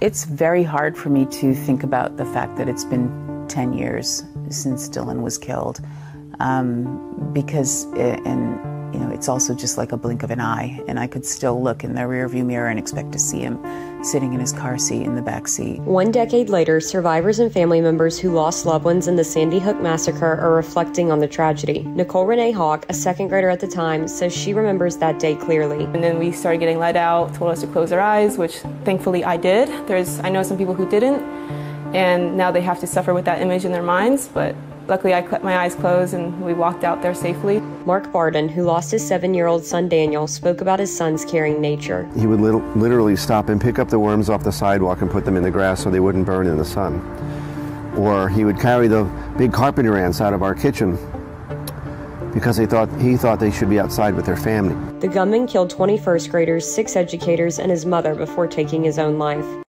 It's very hard for me to think about the fact that it's been 10 years since Dylan was killed um, because, it, and you know, it's also just like a blink of an eye, and I could still look in the rearview mirror and expect to see him sitting in his car seat in the back seat. One decade later, survivors and family members who lost loved ones in the Sandy Hook massacre are reflecting on the tragedy. Nicole Renee Hawk, a second grader at the time, says she remembers that day clearly. And then we started getting let out, told us to close our eyes, which thankfully I did. There's I know some people who didn't, and now they have to suffer with that image in their minds, but Luckily, I kept my eyes closed and we walked out there safely. Mark Barden, who lost his seven year old son Daniel, spoke about his son's caring nature. He would literally stop and pick up the worms off the sidewalk and put them in the grass so they wouldn't burn in the sun. Or he would carry the big carpenter ants out of our kitchen because he thought he thought they should be outside with their family. The gunman killed 21st graders, six educators, and his mother before taking his own life.